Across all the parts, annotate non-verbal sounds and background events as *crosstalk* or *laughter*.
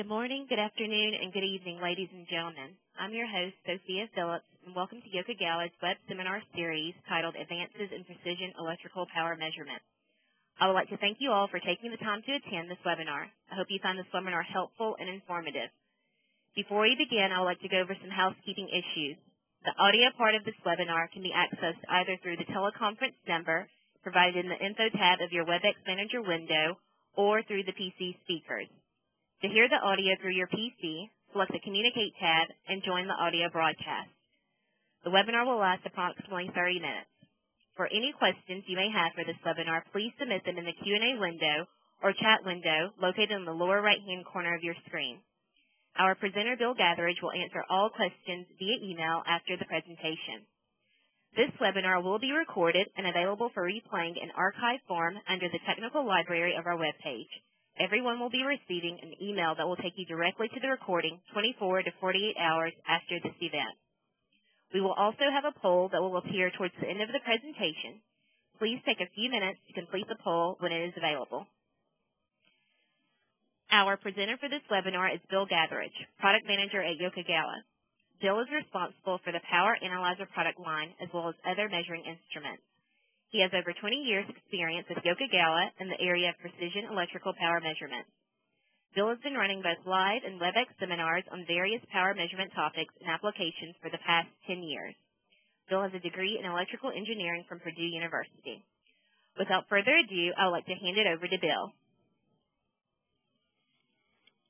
Good morning, good afternoon, and good evening, ladies and gentlemen. I'm your host, Sophia Phillips, and welcome to Yokogawa's web seminar series titled Advances in Precision Electrical Power Measurement. I would like to thank you all for taking the time to attend this webinar. I hope you find this webinar helpful and informative. Before we begin, I would like to go over some housekeeping issues. The audio part of this webinar can be accessed either through the teleconference number provided in the Info tab of your WebEx Manager window or through the PC speakers. To hear the audio through your PC, select the Communicate tab and join the audio broadcast. The webinar will last approximately 30 minutes. For any questions you may have for this webinar, please submit them in the Q&A window or chat window located in the lower right-hand corner of your screen. Our presenter, Bill Gatheridge, will answer all questions via email after the presentation. This webinar will be recorded and available for replaying in archive form under the technical library of our webpage. Everyone will be receiving an email that will take you directly to the recording 24 to 48 hours after this event. We will also have a poll that will appear towards the end of the presentation. Please take a few minutes to complete the poll when it is available. Our presenter for this webinar is Bill Gatheridge, Product Manager at Yokogawa. Bill is responsible for the Power Analyzer product line as well as other measuring instruments. He has over 20 years experience with Yokogawa in the area of precision electrical power measurement. Bill has been running both live and WebEx seminars on various power measurement topics and applications for the past 10 years. Bill has a degree in electrical engineering from Purdue University. Without further ado, I would like to hand it over to Bill.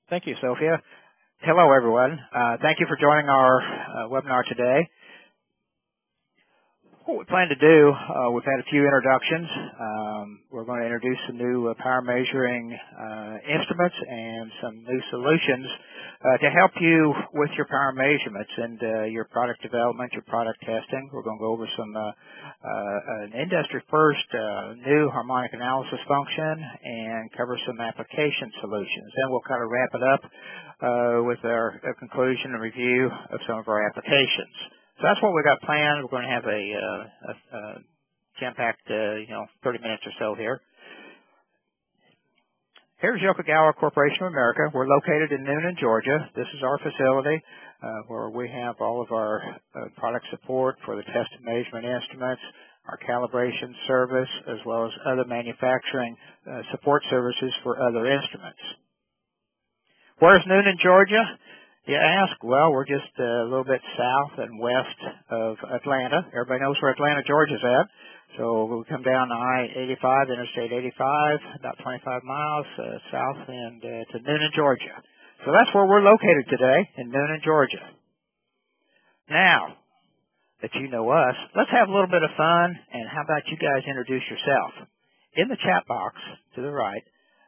Thank you, Sophia. Hello, everyone. Uh, thank you for joining our uh, webinar today what we plan to do, uh, we've had a few introductions. Um, we're going to introduce some new uh, power measuring uh, instruments and some new solutions uh, to help you with your power measurements and uh, your product development, your product testing. We're going to go over some uh, an industry first new harmonic analysis function and cover some application solutions. Then we'll kind of wrap it up with our conclusion and review of some of our applications. So that's what we got planned. We're going to have a, uh, a, a jam-packed, uh, you know, 30 minutes or so here. Here's Yokogawa Corporation of America. We're located in Newnan, Georgia. This is our facility uh, where we have all of our uh, product support for the test and measurement instruments, our calibration service, as well as other manufacturing uh, support services for other instruments. Where's Newnan, Georgia? You ask, well, we're just a little bit south and west of Atlanta. Everybody knows where Atlanta, Georgia's at. So we come down I-85, Interstate 85, about 25 miles uh, south and uh, to Newnan, Georgia. So that's where we're located today, in Newnan, Georgia. Now that you know us, let's have a little bit of fun, and how about you guys introduce yourself? In the chat box to the right,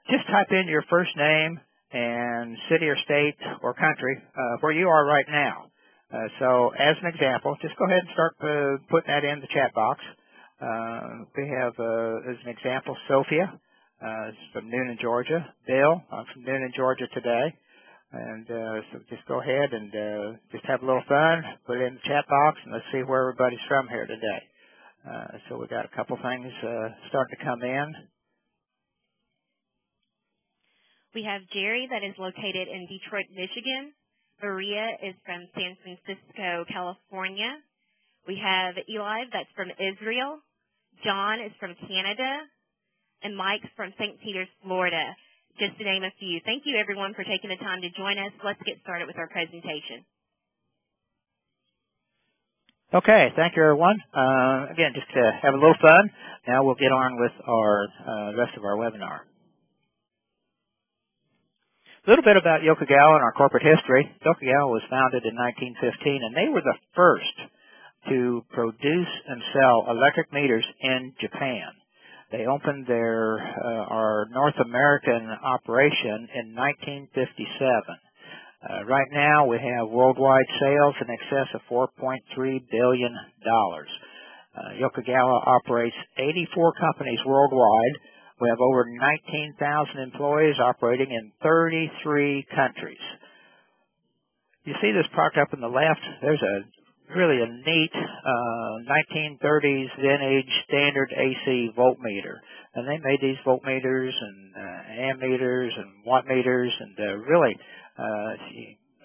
just type in your first name, and city or state or country uh, where you are right now. Uh, so as an example, just go ahead and start uh, putting that in the chat box. Uh, we have, uh, as an example, Sophia uh, from Newnan, Georgia. Bill, I'm from Newnan, Georgia today. And so just go ahead and just have a little fun, put it in the chat box, and let's see where everybody's from here today. so we've got a couple things starting to come in. We have Jerry that is located in Detroit, Michigan. Maria is from San Francisco, California. We have Eli that's from Israel. John is from Canada. And Mike's from St. Peters, Florida, just to name a few. Thank you everyone for taking the time to join us. Let's get started with our presentation. Okay, thank you everyone. Uh, again, just to have a little fun, now we'll get on with our uh, rest of our webinar. A little bit about Yokogawa and our corporate history. Yokogawa was founded in 1915, and they were the first to produce and sell electric meters in Japan. They opened their uh, our North American operation in 1957. Uh, right now, we have worldwide sales in excess of 4.3 billion dollars. Uh, Yokogawa operates 84 companies worldwide we have over 19,000 employees operating in 33 countries. You see this product up in the left? There's a really a neat uh, 1930s vintage standard AC voltmeter. And they made these voltmeters and uh, ammeters and watt meters and uh, really Uh,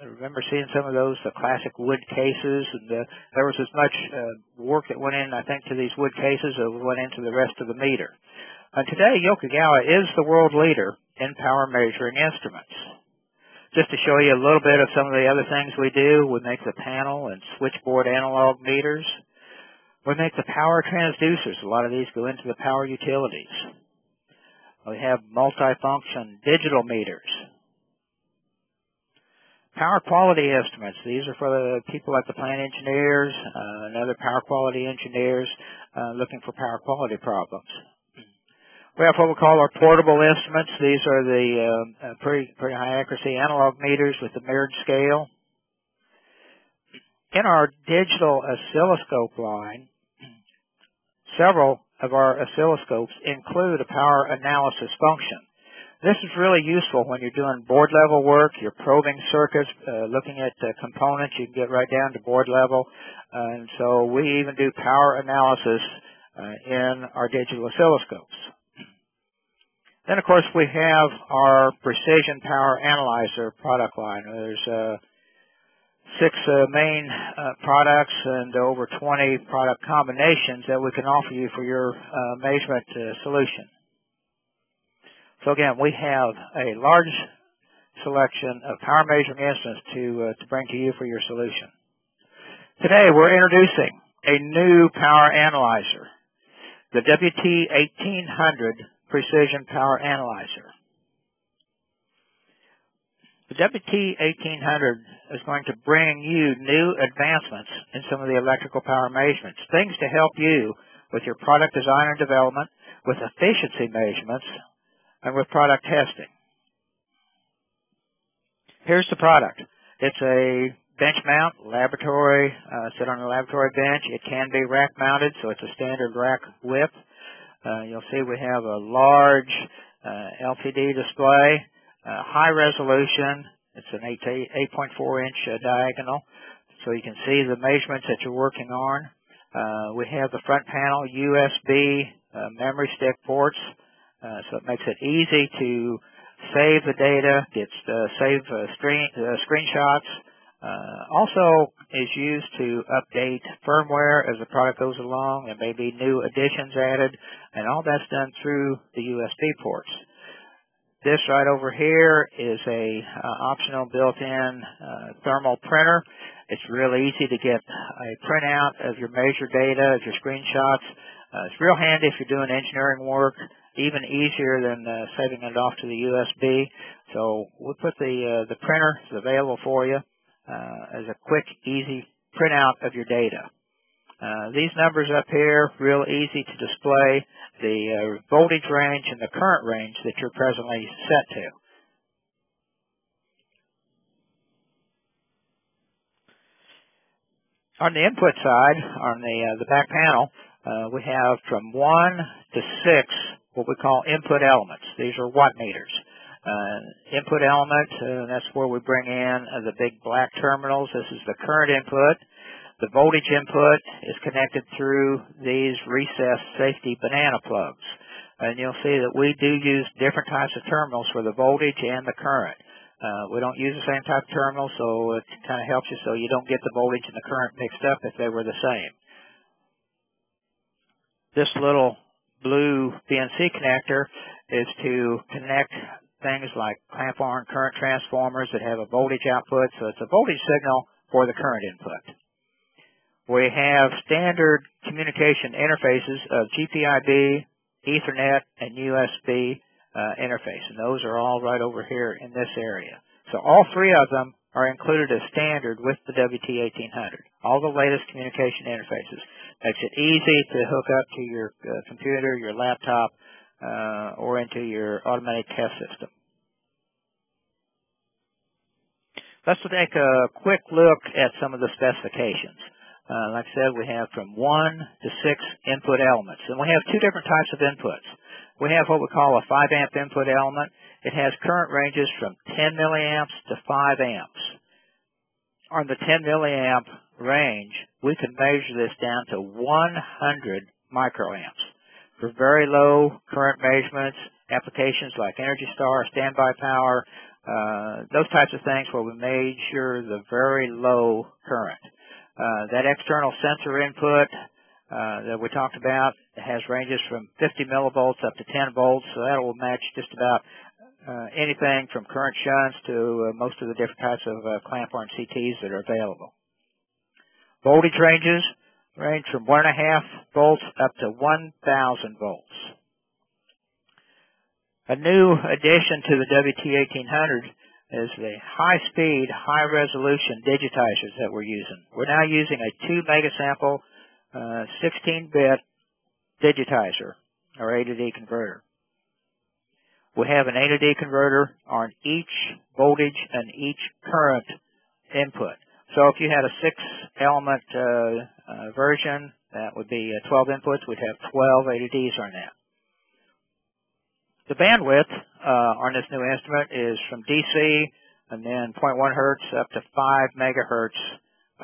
I remember seeing some of those the classic wood cases, and uh, there was as much uh, work that went in, I think, to these wood cases as went into the rest of the meter. Uh, today, Yokogawa is the world leader in power measuring instruments. Just to show you a little bit of some of the other things we do, we make the panel and switchboard analog meters. We make the power transducers. A lot of these go into the power utilities. We have multifunction digital meters. Power quality estimates. These are for the people like the plant engineers uh, and other power quality engineers uh, looking for power quality problems. We have what we call our portable instruments. These are the uh, uh, pretty, pretty high accuracy analog meters with the mirrored scale. In our digital oscilloscope line, several of our oscilloscopes include a power analysis function. This is really useful when you're doing board level work, you're probing circuits, uh, looking at uh, components, you can get right down to board level. Uh, and so we even do power analysis uh, in our digital oscilloscopes. Then, of course, we have our Precision Power Analyzer product line. There's uh, six uh, main uh, products and over 20 product combinations that we can offer you for your uh, measurement uh, solution. So again, we have a large selection of power measuring instruments to, uh, to bring to you for your solution. Today, we're introducing a new power analyzer, the WT1800 Precision Power Analyzer. The WT1800 is going to bring you new advancements in some of the electrical power measurements, things to help you with your product design and development, with efficiency measurements, and with product testing. Here's the product. It's a bench mount, laboratory, uh, sit on a laboratory bench. It can be rack mounted, so it's a standard rack width. Uh, you'll see we have a large uh, LCD display, uh, high resolution. It's an 8.4 inch uh, diagonal, so you can see the measurements that you're working on. Uh, we have the front panel USB uh, memory stick ports, so it makes it easy to save the data, get uh, save screen, screenshots, uh, also is used to update firmware as the product goes along. There may be new additions added, and all that's done through the USB ports. This right over here is a uh, optional built-in uh, thermal printer. It's real easy to get a printout of your measure data, of your screenshots. Uh, it's real handy if you're doing engineering work, even easier than uh, saving it off to the USB. So we'll put the uh, the printer is available for you uh, as a quick, easy printout of your data. Uh, these numbers up here, real easy to display the uh, voltage range and the current range that you're presently set to. On the input side, on the uh, the back panel, uh, we have from one to six what we call input elements. These are watt meters uh, input element, uh, that's where we bring in uh, the big black terminals. This is the current input. The voltage input is connected through these recessed safety banana plugs. And you'll see that we do use different types of terminals for the voltage and the current. Uh, we don't use the same type of terminal, so it kind of helps you so you don't get the voltage and the current mixed up if they were the same. This little blue BNC connector is to connect things like clamp-on current transformers that have a voltage output, so it's a voltage signal for the current input. We have standard communication interfaces of GPIB, Ethernet, and USB uh, interface, and those are all right over here in this area. So all three of them are included as standard with the WT1800. All the latest communication interfaces. Makes it easy to hook up to your uh, computer, your laptop, uh, or into your automatic test system. Let's take a quick look at some of the specifications. Uh, like I said, we have from one to six input elements, and we have two different types of inputs. We have what we call a 5 amp input element. It has current ranges from 10 milliamps to 5 amps. On the 10 milliamp range, we can measure this down to 100 microamps for very low current measurements, applications like Energy Star, standby power, uh, those types of things where we measure the very low current. Uh, that external sensor input uh, that we talked about has ranges from 50 millivolts up to 10 volts, so that will match just about uh, anything from current shunts to uh, most of the different types of uh, clamp-on CTs that are available. Voltage ranges range from 1.5 volts up to 1,000 volts. A new addition to the WT1800 is the high-speed, high-resolution digitizers that we're using. We're now using a 2 megasample, 16-bit uh, digitizer, or A to D converter. We have an A to D converter on each voltage and each current input. So if you had a six element uh, uh, version, that would be uh, 12 inputs. We'd have 12 A/Ds on that. The bandwidth uh, on this new instrument is from DC and then 0.1 hertz up to 5 megahertz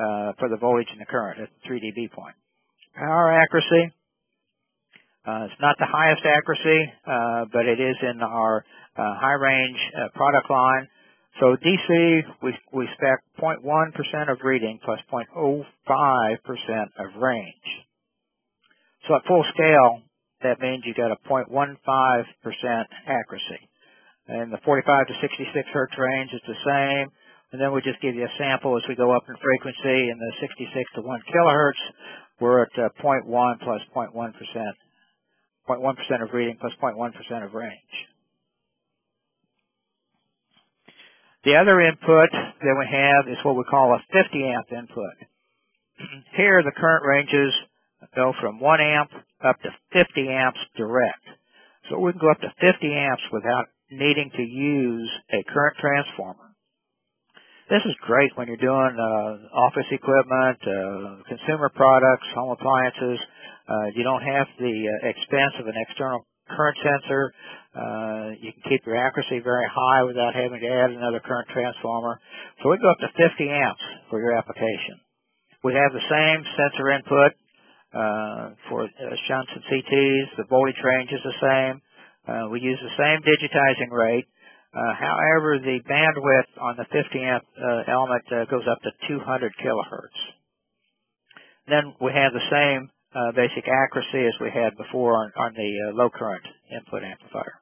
uh, for the voltage and the current at 3 dB point. Power accuracy, uh, it's not the highest accuracy, uh, but it is in our uh, high range product line. So DC, we, we spec 0.1% of reading plus 0.05% of range. So at full scale, that means you got a 0.15% accuracy. And the 45 to 66 hertz range is the same. And then we just give you a sample as we go up in frequency. In the 66 to 1 kilohertz, we're at uh, 0.1 plus 0.1, 0.1% of reading plus 0.1 of range. The other input that we have is what we call a 50 amp input. *clears throat* Here the current ranges go from 1 amp up to 50 amps direct. So we can go up to 50 amps without needing to use a current transformer. This is great when you're doing uh, office equipment, uh, consumer products, home appliances. Uh, you don't have the uh, expense of an external current sensor. Uh, you can keep your accuracy very high without having to add another current transformer. So we go up to 50 amps for your application. We have the same sensor input uh, for shunts and CTs. The voltage range is the same. Uh, we use the same digitizing rate. Uh, however, the bandwidth on the 50 amp uh, element uh, goes up to 200 kilohertz. Then we have the same basic accuracy as we had before on, on the low current input amplifier.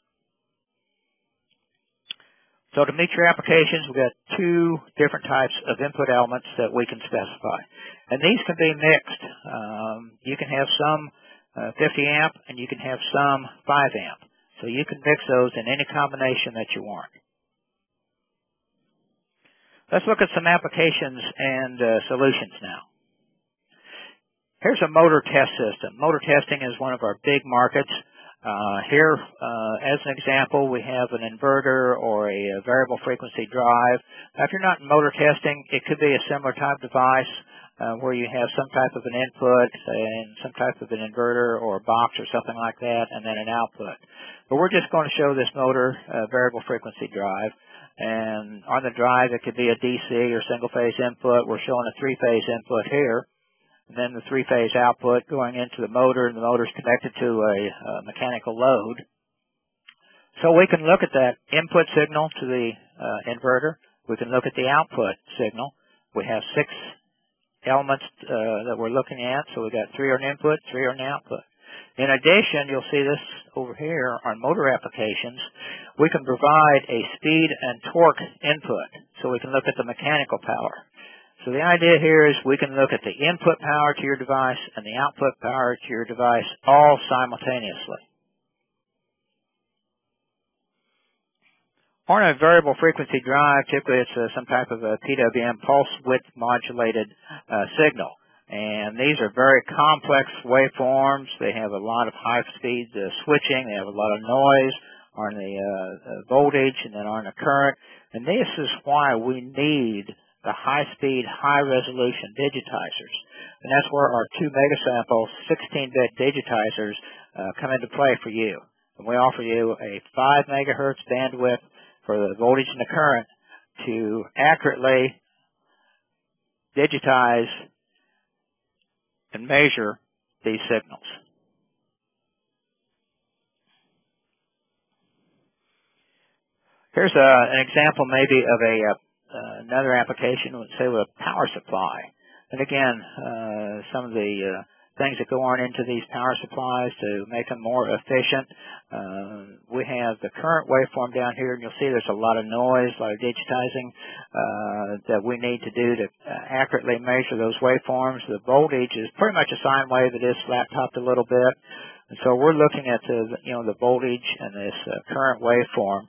So to meet your applications, we've got two different types of input elements that we can specify. And these can be mixed. Um, you can have some uh, 50 amp and you can have some 5 amp. So you can mix those in any combination that you want. Let's look at some applications and uh, solutions now. Here's a motor test system. Motor testing is one of our big markets. Uh, here, uh, as an example, we have an inverter or a, a variable frequency drive. Now, if you're not in motor testing, it could be a similar type device uh, where you have some type of an input and some type of an inverter or a box or something like that, and then an output. But we're just going to show this motor uh, variable frequency drive. And on the drive, it could be a DC or single phase input. We're showing a three phase input here and then the three-phase output going into the motor, and the motor is connected to a, a mechanical load. So we can look at that input signal to the uh, inverter. We can look at the output signal. We have six elements uh, that we're looking at. So we've got three on input, three on output. In addition, you'll see this over here on motor applications. We can provide a speed and torque input. So we can look at the mechanical power. So the idea here is we can look at the input power to your device and the output power to your device all simultaneously. On a variable frequency drive, typically it's uh, some type of a PWM pulse width modulated uh, signal. And these are very complex waveforms. They have a lot of high speed uh, switching. They have a lot of noise on the uh, voltage and then on the current. And this is why we need the high-speed, high-resolution digitizers. And that's where our 2 megasample 16-bit digitizers uh, come into play for you. And we offer you a 5 megahertz bandwidth for the voltage and the current to accurately digitize and measure these signals. Here's a, an example maybe of a, a uh, another application, let's say with a power supply. And again, uh, some of the uh, things that go on into these power supplies to make them more efficient. Uh, we have the current waveform down here, and you'll see there's a lot of noise, a lot of digitizing uh, that we need to do to uh, accurately measure those waveforms. The voltage is pretty much a sine wave. It is flat topped a little bit. And so we're looking at the, you know, the voltage and this uh, current waveform,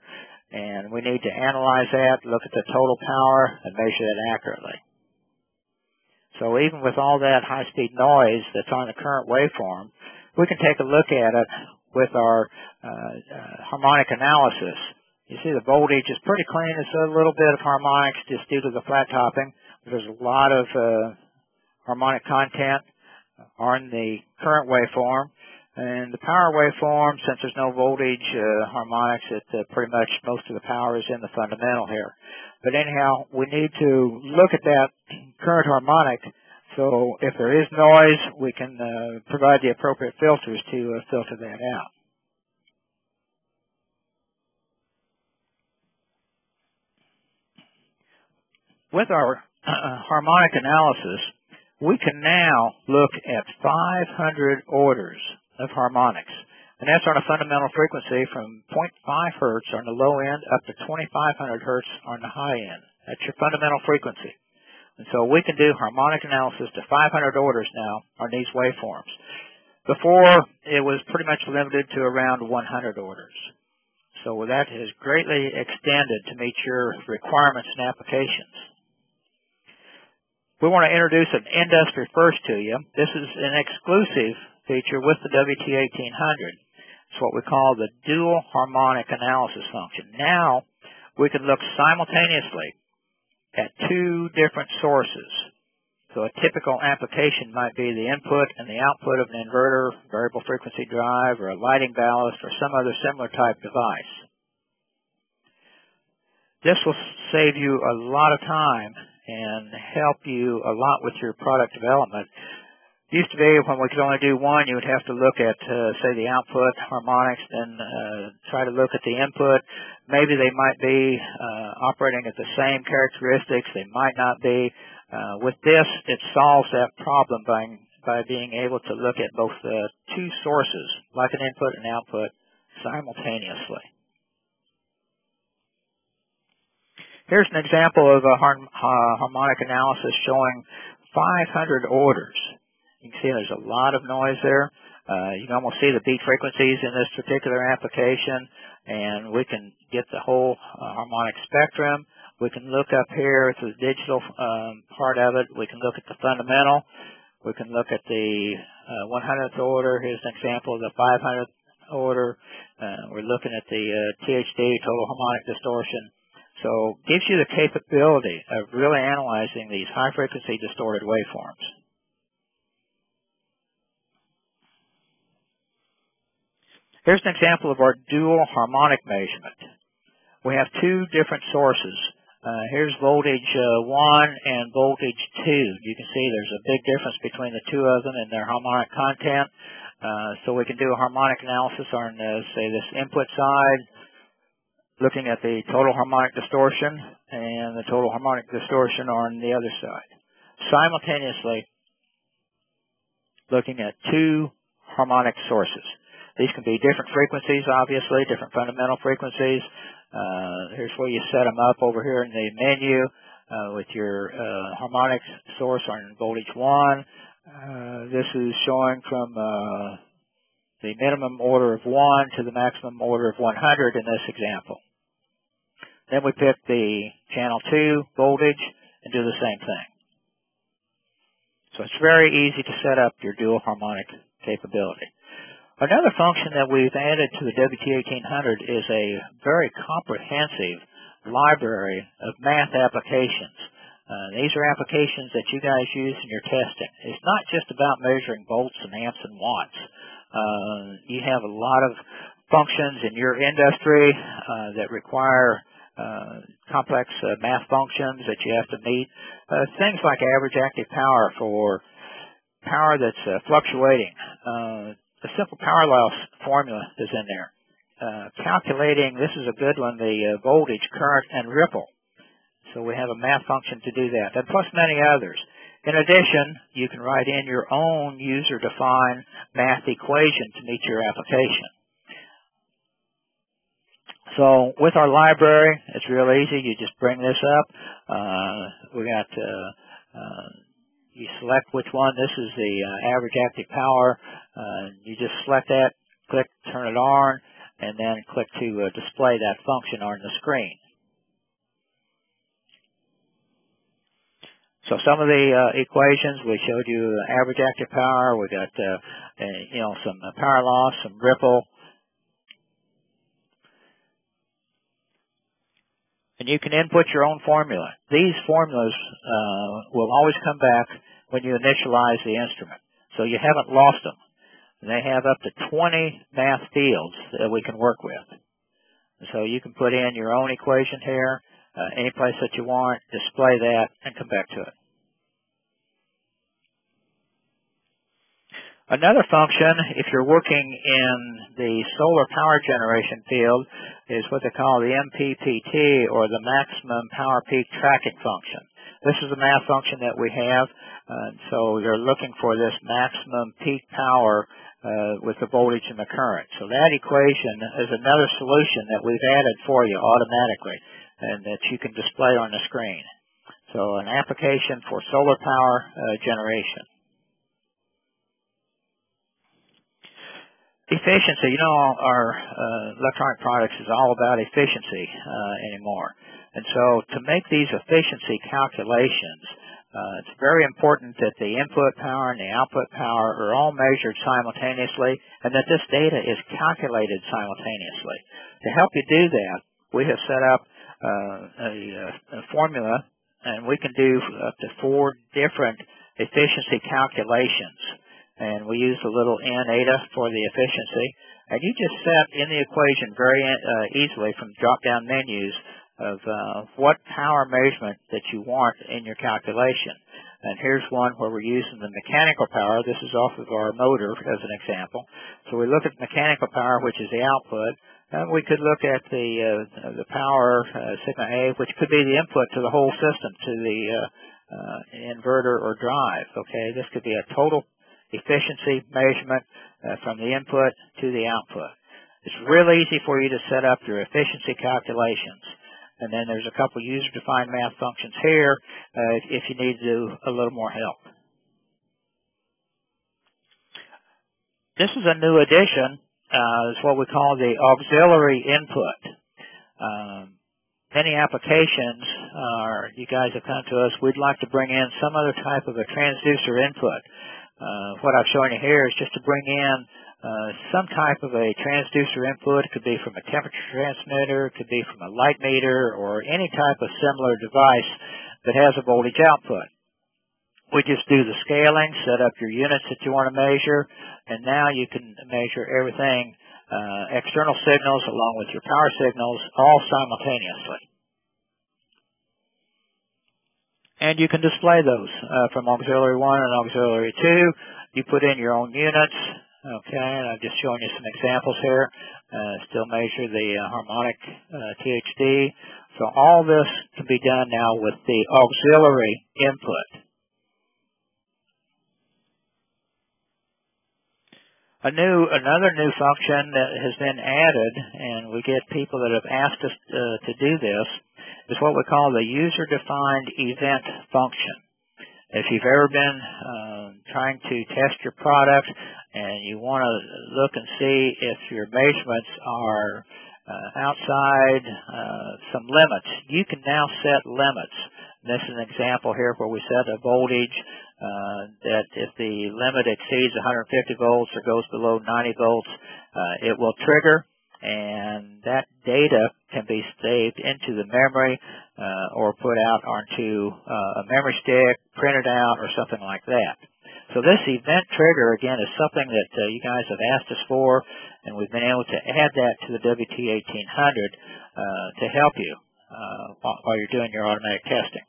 and we need to analyze that, look at the total power, and measure that accurately. So even with all that high-speed noise that's on the current waveform, we can take a look at it with our uh, uh, harmonic analysis. You see the voltage is pretty clean. It's a little bit of harmonics just due to the flat topping. There's a lot of uh, harmonic content on the current waveform. And the power waveform, since there's no voltage uh, harmonics, it uh, pretty much most of the power is in the fundamental here. But anyhow, we need to look at that current harmonic. So if there is noise, we can uh, provide the appropriate filters to uh, filter that out. With our *clears throat* harmonic analysis, we can now look at 500 orders of harmonics. And that's on a fundamental frequency from 0.5 hertz on the low end up to 2500 hertz on the high end. That's your fundamental frequency. And so we can do harmonic analysis to 500 orders now on these waveforms. Before, it was pretty much limited to around 100 orders. So that has greatly extended to meet your requirements and applications. We want to introduce an industry first to you. This is an exclusive feature with the WT1800. It's what we call the dual harmonic analysis function. Now, we can look simultaneously at two different sources. So a typical application might be the input and the output of an inverter, variable frequency drive, or a lighting ballast, or some other similar type device. This will save you a lot of time and help you a lot with your product development used to be when we could only do one, you would have to look at, uh, say, the output harmonics, then uh, try to look at the input. Maybe they might be uh, operating at the same characteristics. They might not be. Uh, with this, it solves that problem by by being able to look at both the two sources, like an input and output, simultaneously. Here's an example of a harmonic analysis showing 500 orders you can see there's a lot of noise there. Uh, you can almost see the beat frequencies in this particular application, and we can get the whole uh, harmonic spectrum. We can look up here to the digital um, part of it. We can look at the fundamental. We can look at the uh, 100th order. Here's an example of the 500th order. Uh, we're looking at the uh, THD, total harmonic distortion. So gives you the capability of really analyzing these high frequency distorted waveforms. Here's an example of our dual harmonic measurement. We have two different sources. Uh, here's voltage uh, 1 and voltage 2. You can see there's a big difference between the two of them and their harmonic content. Uh, so we can do a harmonic analysis on, uh, say, this input side, looking at the total harmonic distortion and the total harmonic distortion on the other side. Simultaneously looking at two harmonic sources. These can be different frequencies, obviously, different fundamental frequencies. Uh, here's where you set them up over here in the menu uh, with your uh, harmonic source on voltage 1. Uh, this is showing from uh, the minimum order of 1 to the maximum order of 100 in this example. Then we pick the channel 2 voltage and do the same thing. So it's very easy to set up your dual harmonic capability. Another function that we've added to the WT1800 is a very comprehensive library of math applications. Uh, these are applications that you guys use in your testing. It's not just about measuring volts and amps and watts. Uh, you have a lot of functions in your industry uh, that require uh, complex uh, math functions that you have to meet. Uh, things like average active power for power that's fluctuating. The simple power loss formula is in there. uh, calculating, this is a good one, the uh, voltage, current, and ripple. So we have a math function to do that, and plus many others. In addition, you can write in your own user-defined math equation to meet your application. So with our library, it's real easy. You just bring this up. Uh, we got, uh, uh, you select which one. This is the uh, average active power. Uh, you just select that, click turn it on, and then click to uh, display that function on the screen. So some of the uh, equations we showed you average active power. We got uh, uh, you know some power loss, some ripple, and you can input your own formula. These formulas uh, will always come back when you initialize the instrument, so you haven't lost them. They have up to 20 math fields that we can work with. So you can put in your own equation here uh, any place that you want, display that, and come back to it. Another function, if you're working in the solar power generation field, is what they call the MPPT, or the Maximum Power Peak Tracking Function. This is a math function that we have, uh, so they're looking for this maximum peak power uh, with the voltage and the current. So that equation is another solution that we've added for you automatically and that you can display on the screen. So an application for solar power uh, generation. Efficiency, you know, our uh, electronic products is all about efficiency uh, anymore. And so to make these efficiency calculations, uh, it's very important that the input power and the output power are all measured simultaneously and that this data is calculated simultaneously. To help you do that, we have set up uh, a, a formula, and we can do up to four different efficiency calculations. And we use the little n eta for the efficiency. And you just set in the equation very uh, easily from drop-down menus of uh, what power measurement that you want in your calculation. And here's one where we're using the mechanical power. This is off of our motor as an example. So we look at mechanical power, which is the output, And we could look at the uh, the power uh, sigma A, which could be the input to the whole system, to the uh, uh, inverter or drive. Okay, this could be a total efficiency measurement uh, from the input to the output. It's real easy for you to set up your efficiency calculations. And then there's a couple user-defined math functions here if you need to do a little more help. This is a new addition uh, is what we call the auxiliary input. Um, many applications, uh, you guys have come to us, we'd like to bring in some other type of a transducer input. Uh, what I've shown you here is just to bring in uh, some type of a transducer input. It could be from a temperature transmitter, it could be from a light meter, or any type of similar device that has a voltage output. We just do the scaling, set up your units that you want to measure, and now you can measure everything, uh, external signals along with your power signals, all simultaneously. And you can display those uh, from auxiliary 1 and auxiliary 2. You put in your own units, okay, and I'm just showing you some examples here. Uh, still measure the uh, harmonic uh, THD. So all this can be done now with the auxiliary input. a new another new function that has been added, and we get people that have asked us uh, to do this, is what we call the user-defined event function. If you've ever been uh, trying to test your product and you want to look and see if your measurements are uh, outside uh, some limits, you can now set limits. This is an example here where we set a voltage uh, that if the limit exceeds 150 volts or goes below 90 volts, uh, it will trigger and that data can be saved into the memory uh, or put out onto uh, a memory stick, printed out, or something like that. So this event trigger, again, is something that uh, you guys have asked us for, and we've been able to add that to the WT1800 uh, to help you while you're doing your automatic testing.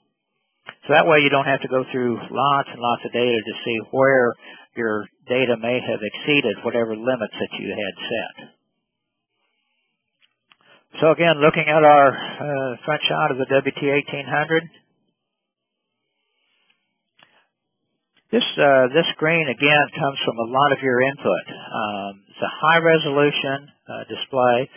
So that way you don't have to go through lots and lots of data to see where your data may have exceeded whatever limits that you had set. So again, looking at our uh, front shot of the WT1800, this uh, this screen again comes from a lot of your input. Um, it's a high resolution uh, display,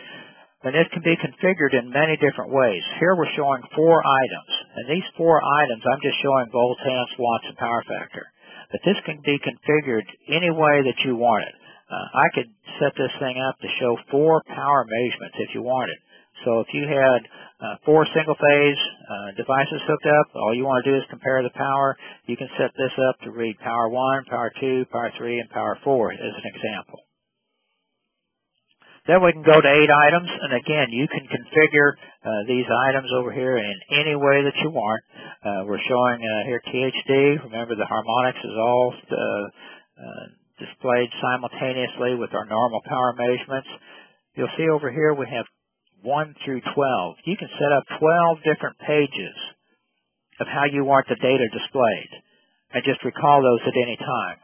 and it can be configured in many different ways. Here we're showing four items, and these four items I'm just showing volts, amps, watts, and power factor. But this can be configured any way that you want it. Uh, I could set this thing up to show four power measurements if you wanted. So if you had uh, four single phase uh, devices hooked up, all you want to do is compare the power. You can set this up to read power 1, power 2, power 3, and power 4 as an example. Then we can go to eight items, and again, you can configure uh, these items over here in any way that you want. Uh, we're showing uh, here THD. Remember, the harmonics is all uh, uh, displayed simultaneously with our normal power measurements. You'll see over here we have 1 through 12. You can set up 12 different pages of how you want the data displayed and just recall those at any time.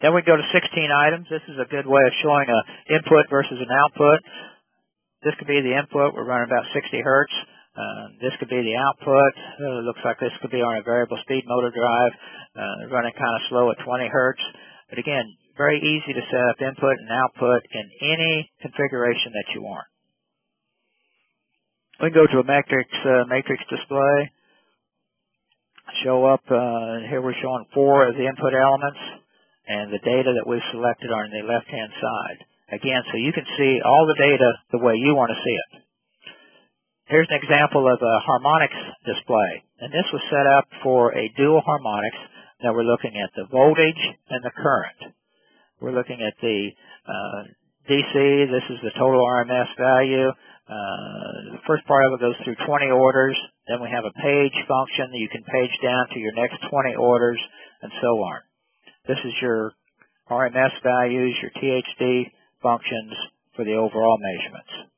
Then we go to 16 items. This is a good way of showing an input versus an output. This could be the input. We're running about 60 hertz. Uh, this could be the output. Uh, looks like this could be on a variable speed motor drive, uh, running kind of slow at 20 hertz. But again, very easy to set up input and output in any configuration that you want. We can go to a matrix uh, matrix display. Show up uh, here. We're showing four of the input elements, and the data that we've selected are on the left-hand side. Again, so you can see all the data the way you want to see it. Here's an example of a harmonics display, and this was set up for a dual harmonics. Now we're looking at the voltage and the current. We're looking at the uh, DC. This is the total RMS value. Uh, the first part of it goes through 20 orders. Then we have a page function. You can page down to your next 20 orders and so on. This is your RMS values, your THD functions for the overall measurements.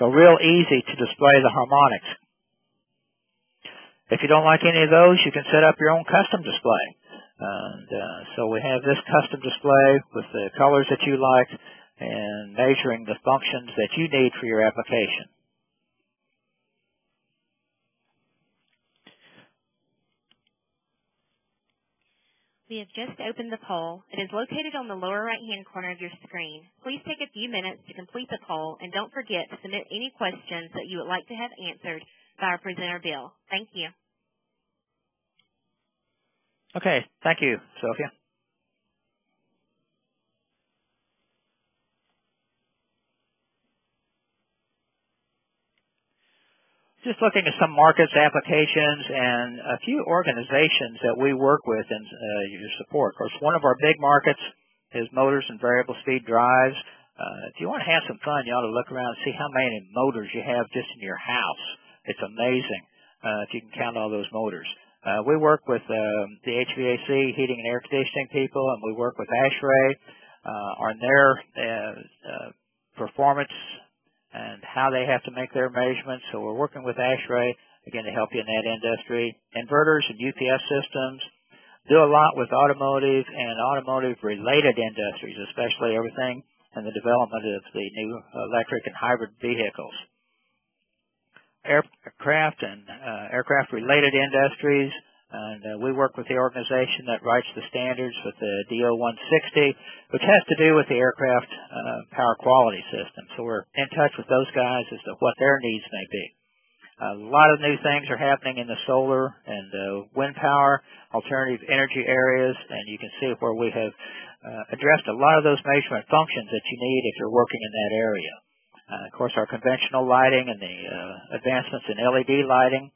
So real easy to display the harmonics. If you don't like any of those, you can set up your own custom display. And uh, so we have this custom display with the colors that you like and measuring the functions that you need for your application. We have just opened the poll. It is located on the lower right-hand corner of your screen. Please take a few minutes to complete the poll, and don't forget to submit any questions that you would like to have answered by our presenter, Bill. Thank you. Okay. Thank you, Sophia. Just looking at some markets, applications, and a few organizations that we work with and uh, your support. Of course, one of our big markets is motors and variable speed drives. Uh, if you want to have some fun, you ought to look around and see how many motors you have just in your house. It's amazing uh, if you can count all those motors. Uh, we work with um, the HVAC, heating and air conditioning people, and we work with ASHRAE uh, on their uh, uh, performance and how they have to make their measurements. So we're working with ASHRAE again to help you in that industry. Inverters and UPS systems do a lot with automotive and automotive related industries, especially everything in the development of the new electric and hybrid vehicles aircraft and uh, aircraft related industries. And uh, we work with the organization that writes the standards with the DO-160, which has to do with the aircraft uh, power quality system. So we're in touch with those guys as to what their needs may be. A lot of new things are happening in the solar and uh, wind power, alternative energy areas, and you can see where we have uh, addressed a lot of those measurement functions that you need if you're working in that area. Uh, of course, our conventional lighting and the uh, advancements in LED lighting,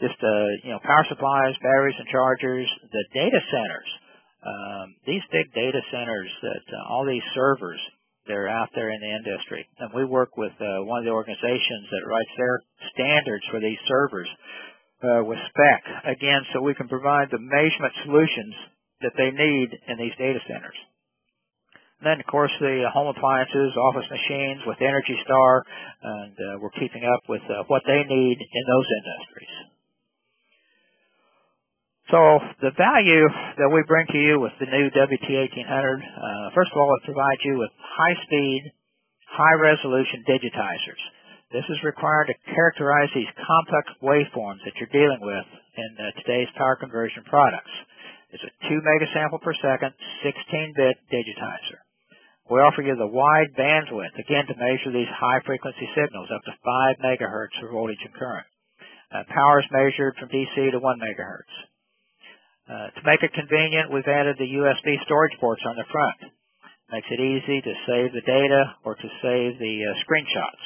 just uh, you know, power supplies, batteries and chargers, the data centers. Um, these big data centers that uh, all these servers they're out there in the industry, and we work with uh, one of the organizations that writes their standards for these servers uh, with SPEC again, so we can provide the measurement solutions that they need in these data centers. And then, of course, the home appliances, office machines with Energy Star, and uh, we're keeping up with uh, what they need in those industries. So the value that we bring to you with the new WT1800, uh, first of all, it provides you with high speed, high-resolution digitizers. This is required to characterize these complex waveforms that you're dealing with in uh, today's power conversion products. It's a 2 megasample per second, 16-bit digitizer. We offer you the wide bandwidth, again, to measure these high-frequency signals up to 5 megahertz for voltage and current. Uh, power is measured from DC to 1 megahertz. Uh, to make it convenient, we've added the USB storage ports on the front. Makes it easy to save the data or to save the uh, screenshots.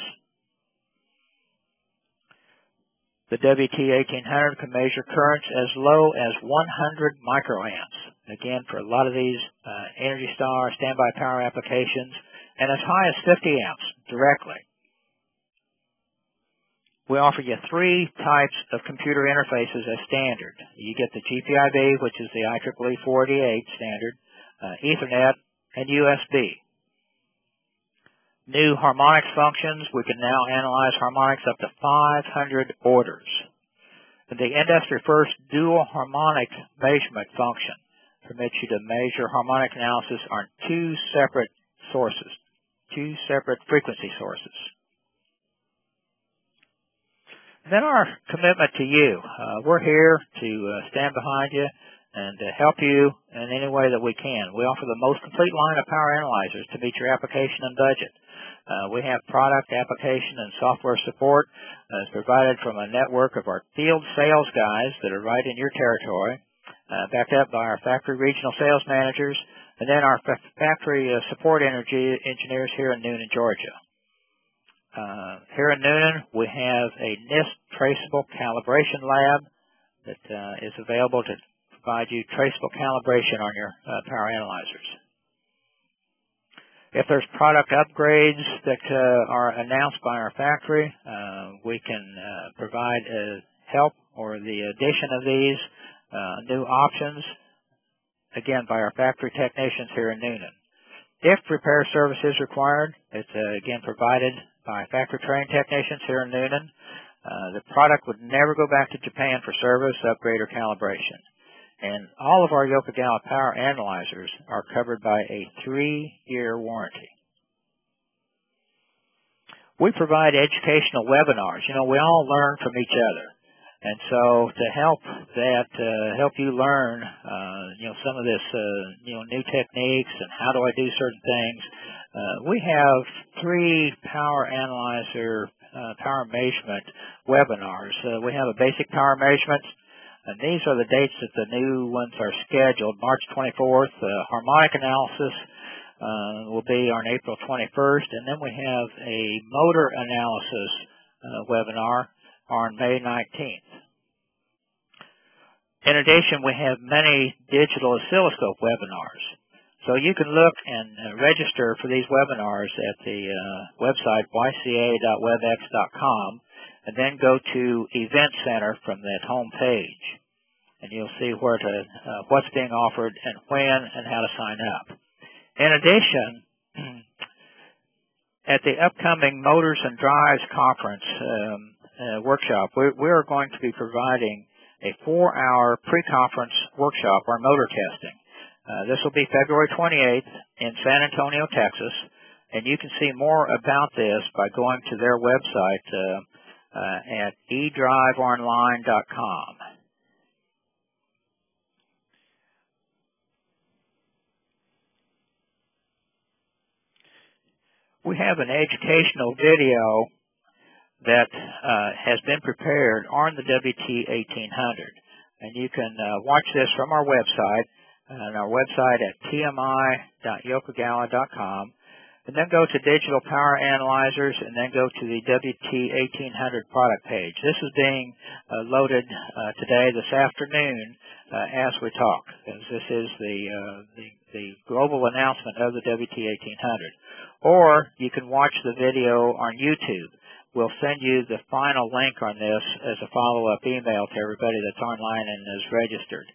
The WT1800 can measure currents as low as 100 microamps. Again, for a lot of these uh, Energy Star standby power applications, and as high as 50 amps directly. We offer you three types of computer interfaces as standard. You get the GPIB, which is the IEEE 488 standard, uh, Ethernet, and USB. New harmonics functions, we can now analyze harmonics up to 500 orders. The industry first dual harmonic measurement function permits you to measure harmonic analysis on two separate sources, two separate frequency sources. And Then our commitment to you. Uh, we're here to uh, stand behind you and to help you in any way that we can. We offer the most complete line of power analyzers to meet your application and budget. Uh, we have product, application, and software support uh, provided from a network of our field sales guys that are right in your territory, uh, backed up by our factory regional sales managers, and then our factory uh, support energy engineers here in Newnan, Georgia. Uh, here in Newnan, we have a NIST traceable calibration lab that uh, is available to provide you traceable calibration on your uh, power analyzers. If there's product upgrades that uh, are announced by our factory, we can provide help or the addition of these new options, again, by our factory technicians here in Newnan. If repair service is required, it's again provided by factory trained technicians here in Newnan. Uh, the product would never go back to Japan for service, upgrade, or calibration. And all of our Yokogawa power analyzers are covered by a three-year warranty. We provide educational webinars. You know, we all learn from each other. And so to help that, uh, help you learn, uh, you know, some of this, uh, you know, new techniques and how do I do certain things, uh, we have three power analyzer, uh, power measurement webinars. Uh, we have a basic power measurement, and these are the dates that the new ones are scheduled. March 24th, uh, harmonic analysis uh, will be on April 21st, and then we have a motor analysis uh, webinar on May 19th. In addition, we have many digital oscilloscope webinars. So you can look and uh, register for these webinars at the uh, website yca.webex.com and then go to Event Center from that home page. And you'll see where to, uh, what's being offered and when and how to sign up. In addition, *clears throat* at the upcoming Motors and Drives Conference, um, uh, workshop, we, we are going to be providing a four-hour pre-conference workshop on motor testing. Uh, this will be February 28th in San Antonio, Texas, and you can see more about this by going to their website uh, uh, at edriveonline.com. We have an educational video that uh, has been prepared on the WT1800. And you can uh, watch this from our website, on our website at tmi.yokogawa.com, and then go to Digital Power Analyzers, and then go to the WT1800 product page. This is being uh, loaded uh, today, this afternoon, uh, as we talk, as this is the, uh, the, the global announcement of the WT1800. Or you can watch the video on YouTube. We'll send you the final link on this as a follow-up email to everybody that's online and is registered.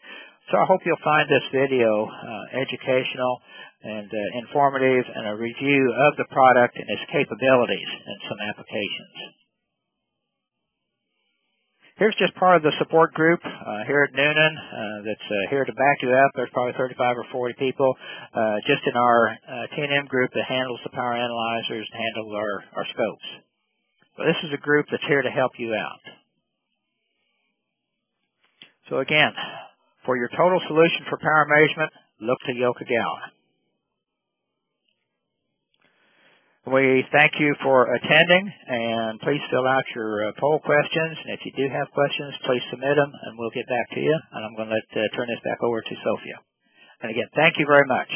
So I hope you'll find this video uh, educational and uh, informative and a review of the product and its capabilities and some applications. Here's just part of the support group uh, here at Newnan uh, that's uh, here to back you up. There's probably 35 or 40 people uh, just in our uh, T&M group that handles the power analyzers and handles our, our scopes. So this is a group that's here to help you out. So again, for your total solution for power measurement, look to Yokogawa. We thank you for attending, and please fill out your uh, poll questions. And if you do have questions, please submit them, and we'll get back to you. And I'm going to let, uh, turn this back over to Sophia. And again, thank you very much.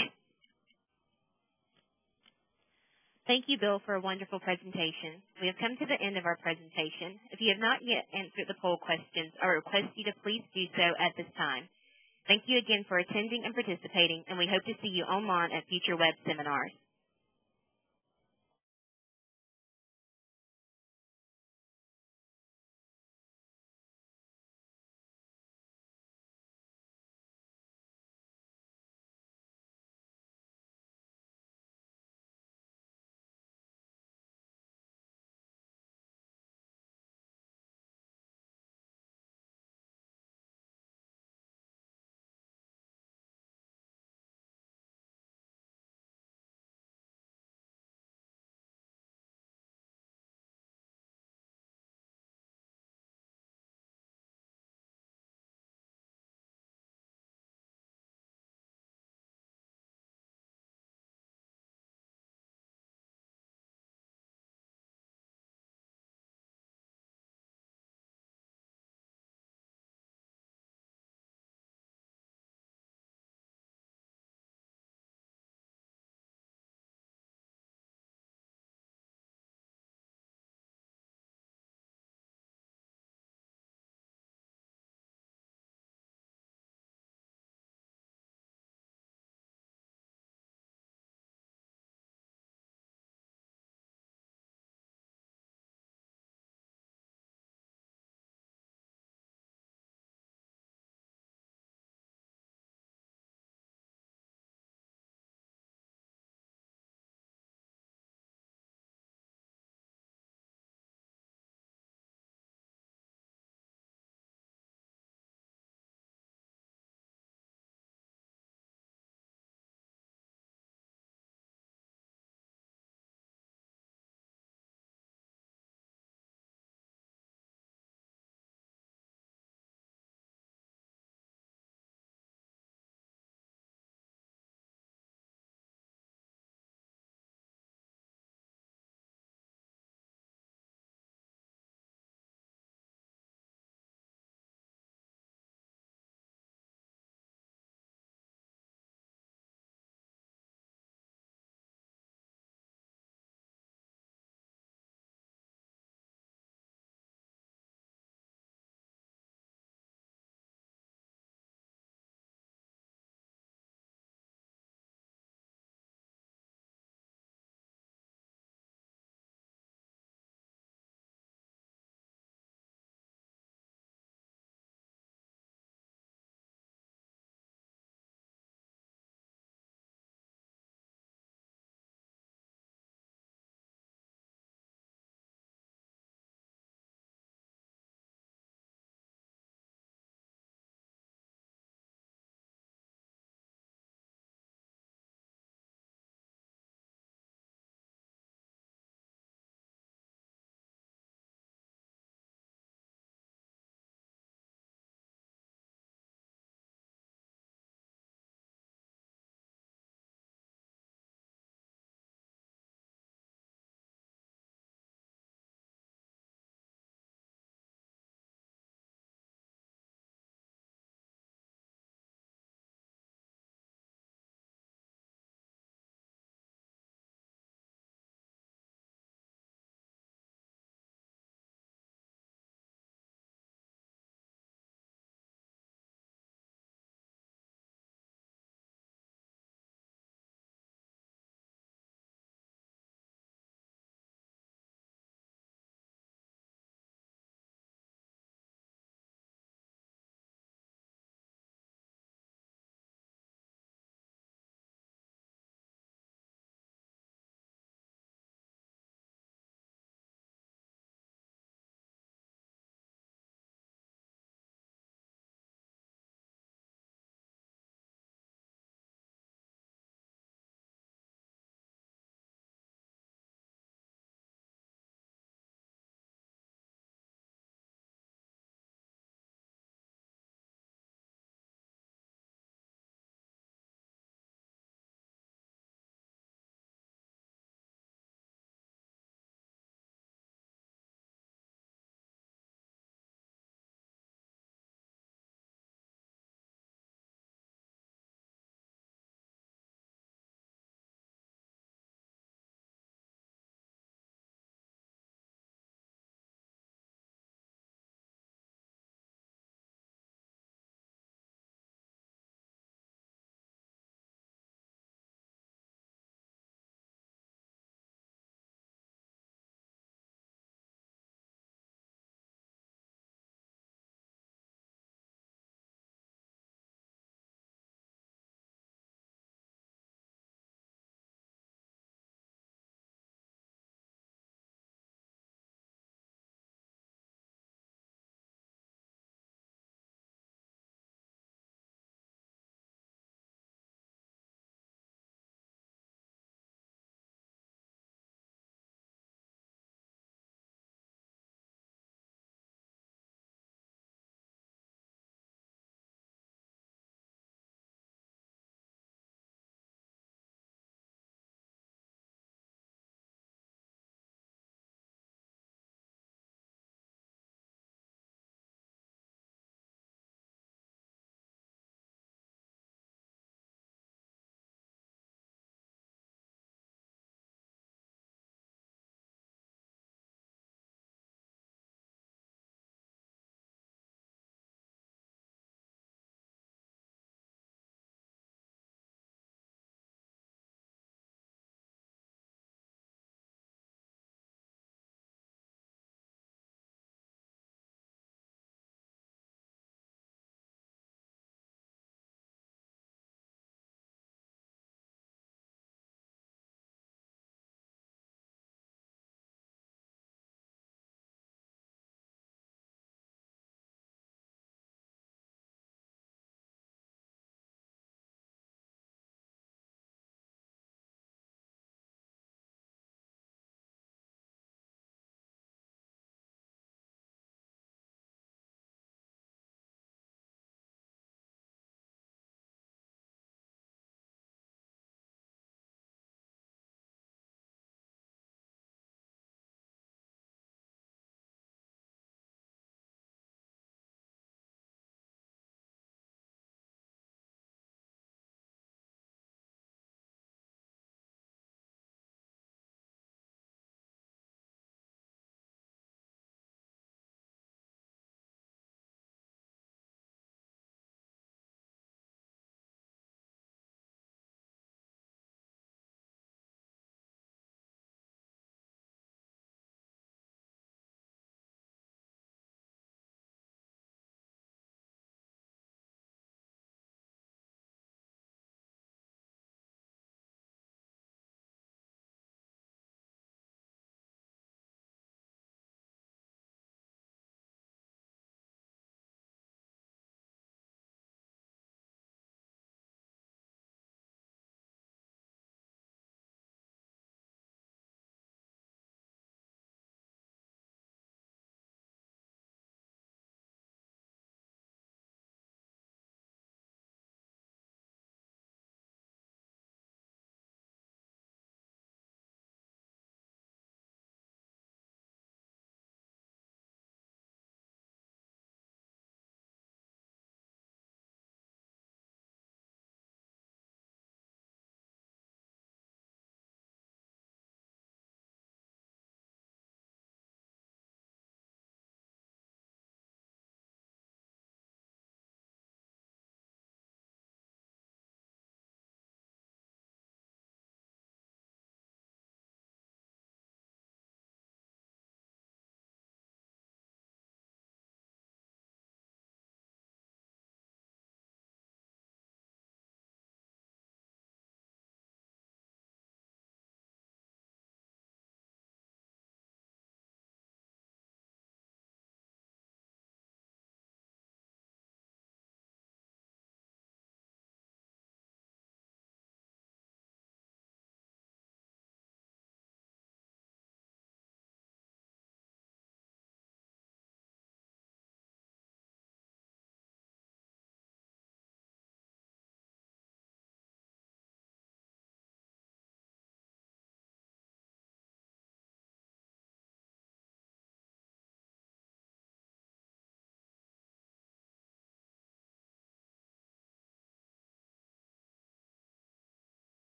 Thank you, Bill, for a wonderful presentation. We have come to the end of our presentation. If you have not yet answered the poll questions, I request you to please do so at this time. Thank you again for attending and participating, and we hope to see you online at future web seminars.